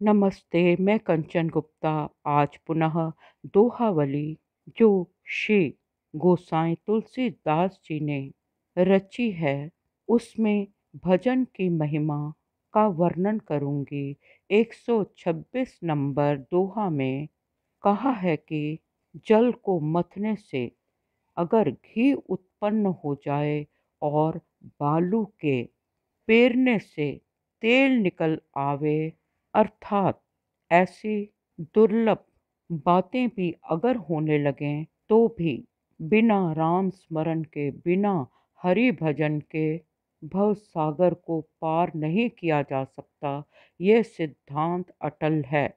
नमस्ते, मैं कंचन गुप्ता, आज पुनः दोहावली, जो श्री गोसाई तुलसीदास जी ने रची है, उसमें भजन की महिमा का वर्णन करूँगी। 126 नंबर दोहा में कहा है कि जल को मथने से अगर घी उत्पन्न हो जाए और बालू के पेरने से तेल निकल आवे अर्थात ऐसी दुर्लभ बातें भी अगर होने लगें तो भी बिना राम स्मरण के, बिना हरि भजन के भव सागर को पार नहीं किया जा सकता, ये सिद्धांत अटल है।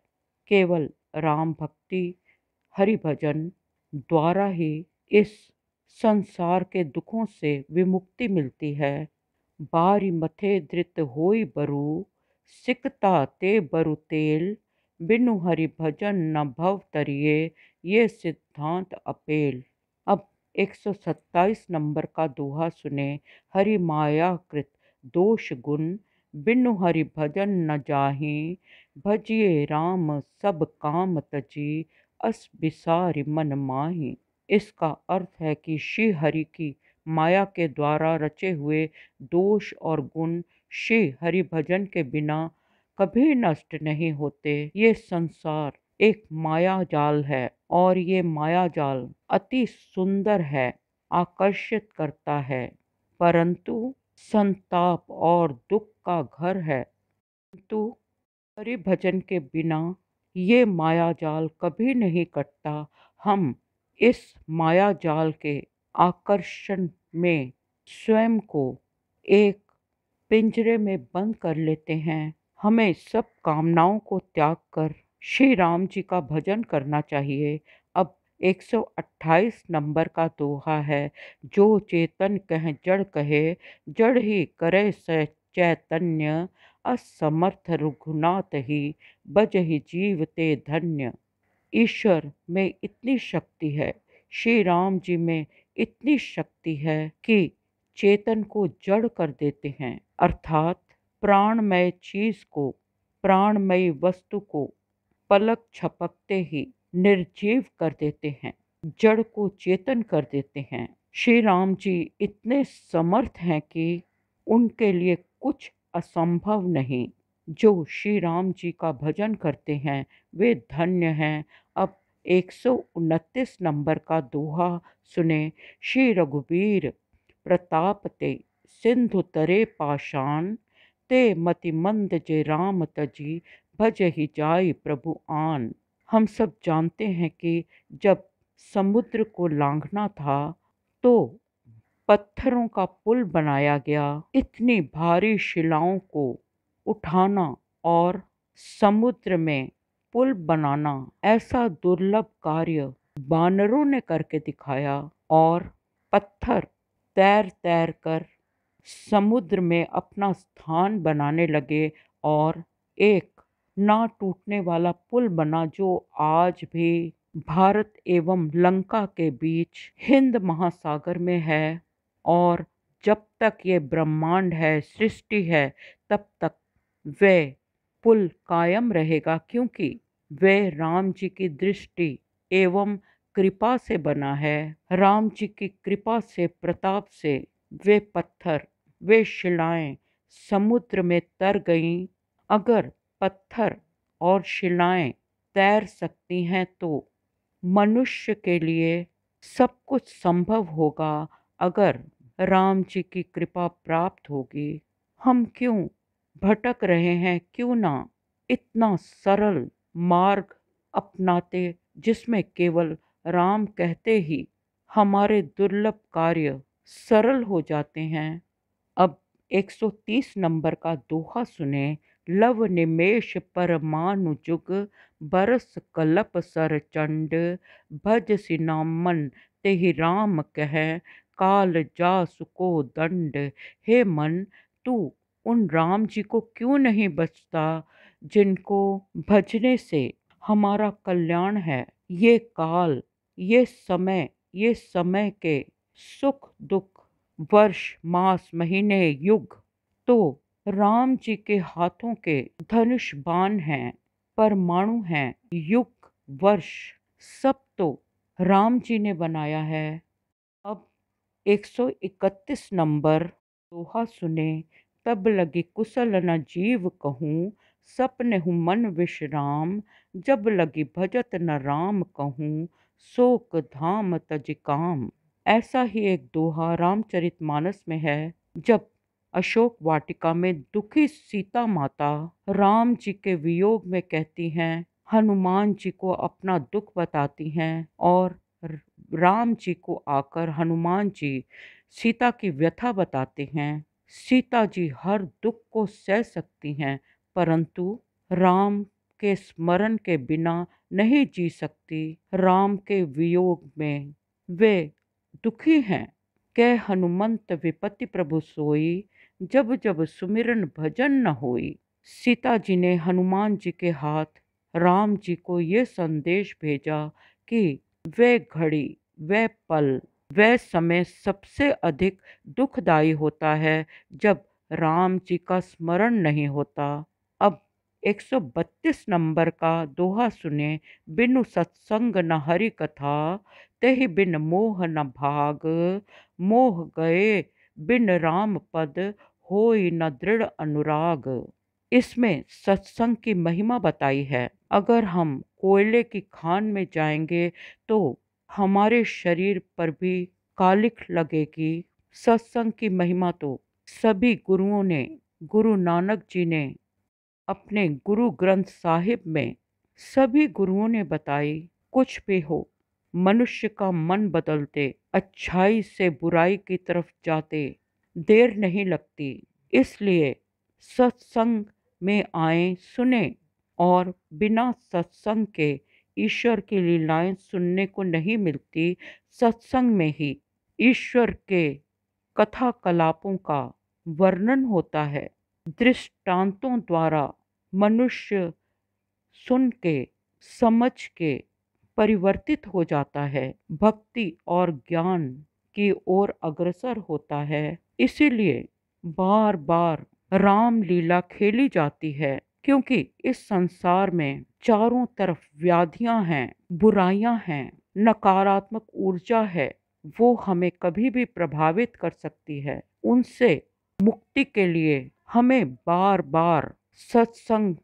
केवल राम भक्ति, हरि भजन द्वारा ही इस संसार के दुखों से विमुक्ति मिलती है। बारी मथे धृत होई बरू सिकता ते बरु तेल, बिनु हरि भजन न भव तरिए ये सिद्धांत अपेल। अब 127 नंबर का दोहा सुने, हरि माया कृत दोष गुण, बिनु हरि भजन न जाही, भजिए राम सब काम तजी, अस बिसारि मन माही। इसका अर्थ है कि श्री हरि की माया के द्वारा रचे हुए दोष और गुण श्री हरि भजन के बिना कभी नष्ट नहीं होते। ये संसार एक माया जाल है और ये माया जाल अति सुंदर है, आकर्षित करता है, परंतु संताप और दुख का घर है। परंतु हरि भजन के बिना ये माया जाल कभी नहीं कटता। हम इस माया जाल के आकर्षण में स्वयं को एक पिंजरे में बंद कर लेते हैं। हमें सब कामनाओं को त्याग कर श्री राम जी का भजन करना चाहिए। अब 128 नंबर का दोहा है। जो चेतन कह, जड़ कहे, जड़ ही करे स चैतन्य। असमर्थ रघुनाथ ही, बज ही जीवते धन्य। ईश्वर में इतनी शक्ति है, श्री राम जी में इतनी शक्ति है कि चेतन को जड़ कर देते हैं, अर्थात प्राणमय चीज़ को, प्राणमय वस्तु को पलक छपकते ही निर्जीव कर देते हैं, जड़ को चेतन कर देते हैं। श्री राम जी इतने समर्थ हैं कि उनके लिए कुछ असंभव नहीं। जो श्री राम जी का भजन करते हैं, वे धन्य हैं। अब एक सौ उनतीस नंबर का दोहा सुने, श्री रघुवीर प्रताप ते सिंधु तरे पाषाण, ते मति मंद जे राम तजी, भज ही जाय प्रभु आन। हम सब जानते हैं कि जब समुद्र को लांघना था तो पत्थरों का पुल बनाया गया। इतनी भारी शिलाओं को उठाना और समुद्र में पुल बनाना ऐसा दुर्लभ कार्य बानरों ने करके दिखाया और पत्थर तैर तैर कर समुद्र में अपना स्थान बनाने लगे और एक ना टूटने वाला पुल बना जो आज भी भारत एवं लंका के बीच हिंद महासागर में है। और जब तक ये ब्रह्मांड है, सृष्टि है, तब तक वे पुल कायम रहेगा क्योंकि वे राम जी की दृष्टि एवं कृपा से बना है। राम जी की कृपा से, प्रताप से, वे पत्थर, वे शिलाएँ समुद्र में तर गईं। अगर पत्थर और शिलाएँ तैर सकती हैं तो मनुष्य के लिए सब कुछ संभव होगा। अगर राम जी की कृपा प्राप्त होगी, हम क्यों भटक रहे हैं? क्यों ना इतना सरल मार्ग अपनाते जिसमें केवल राम कहते ही हमारे दुर्लभ कार्य सरल हो जाते हैं। अब 130 नंबर का दोहा सुने, लव निमेश परमानु जुग बरस कलप सर चंड, भज सिनामन तेहि राम कह, काल जा सुको दंड। हे मन, तू उन राम जी को क्यों नहीं बचता, जिनको भजने से हमारा कल्याण है? ये काल ये समय ये समय के सुख दुख वर्ष, मास, महीने, युग तो राम जी के हाथों के धनुष बाण हैं, परमाणु हैं, युग, वर्ष, सब तो राम जी ने बनाया है। अब 131 नंबर, दोहा सुने, तब लगी कुशल न जीव कहूँ, सपने हूँ मन विश्राम, जब लगी भजत न राम कहूँ शोक, धाम तज काम ऐसा ही एक दोहा रामचरितमानस में है, जब अशोक वाटिका में दुखी सीता माता राम जी के वियोग में कहती हैं, हनुमान जी को अपना दुख बताती हैं और राम जी को आकर हनुमान जी सीता की व्यथा बताते हैं। सीता जी हर दुख को सह सकती हैं, परंतु राम के स्मरण के बिना नहीं जी सकती राम के वियोग में। वे दुखी हैं। कह हनुमंत विपति प्रभु सोई, जब जब सुमिरन भजन न होई। सीता जी ने हनुमान जी के हाथ राम जी को ये संदेश भेजा कि वे घड़ी, वे पल वह समय सबसे अधिक दुखदाई होता है जब राम जी का स्मरण नहीं होता। 132 नंबर का दोहा सुने, बिनु सत्संग न हरि कथा, तेहि बिन मोह न भाग। मोह गए, बिन राम पद होई न दृढ़ अनुराग। इसमें सत्संग की महिमा बताई है। अगर हम कोयले की खान में जाएँगे तो हमारे शरीर पर भी कालिक लगेगी। सत्संग की महिमा तो सभी गुरुओं ने, गुरु नानक जी ने अपने गुरु ग्रंथ साहिब में सभी गुरुओं ने बताई, कुछ भी हो, मनुष्य का मन बदलते, अच्छाई से बुराई की तरफ़ जाते, देर नहीं लगती। इसलिए सत्संग में आए, सुने और बिना सत्संग के ईश्वर की लीलाएँ सुनने को नहीं मिलती, सत्संग में ही ईश्वर के कथा कलापों का वर्णन होता है। दृष्टांतों द्वारा मनुष्य सुन के, समझ के परिवर्तित हो जाता है। भक्ति और ज्ञान की ओर अग्रसर होता है। इसीलिए बार बार राम लीला खेली जाती है, क्योंकि इस संसार में चारों तरफ़ व्याधियाँ हैं, बुराइयाँ हैं, नकारात्मक ऊर्जा है, वो हमें कभी भी प्रभावित कर सकती है। उनसे मुक्ति के लिए हमें बार बार सत्संग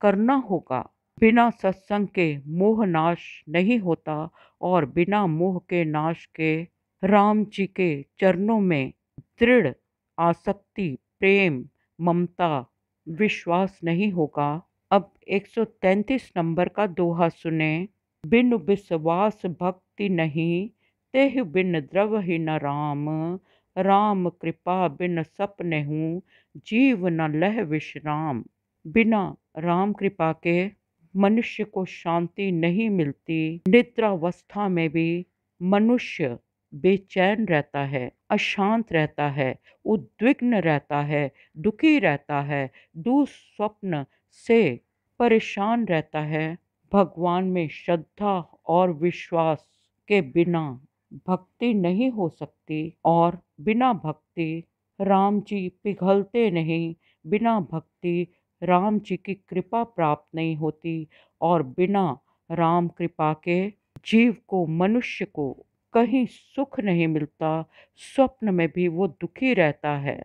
करना होगा। बिना सत्संग के मोह नाश नहीं होता और बिना मोह के नाश के राम जी के चरणों में दृढ़ आसक्ति, प्रेम, ममता, विश्वास नहीं होगा। अब 133 नंबर का दोहा सुने। बिन विश्वास भक्ति नहीं, तेह बिन द्रव ही न राम। राम कृपा बिन सपने हूँ, जीव न लह विश्राम। बिना राम कृपा के मनुष्य को शांति नहीं मिलती। निद्रावस्था में भी मनुष्य बेचैन रहता है, अशांत रहता है, उद्विग्न रहता है, दुखी रहता है, दुस्वप्न से परेशान रहता है। भगवान में श्रद्धा और विश्वास के बिना भक्ति नहीं हो सकती और बिना भक्ति राम जी पिघलते नहीं, बिना भक्ति राम जी की कृपा प्राप्त नहीं होती और बिना राम कृपा के जीव को, मनुष्य को कहीं सुख नहीं मिलता, स्वप्न में भी वो दुखी रहता है।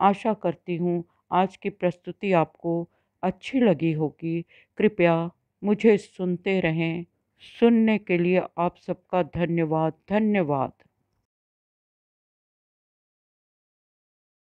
आशा करती हूँ आज की प्रस्तुति आपको अच्छी लगी होगी। कृपया मुझे सुनते रहें। सुनने के लिए आप सबका धन्यवाद धन्यवाद।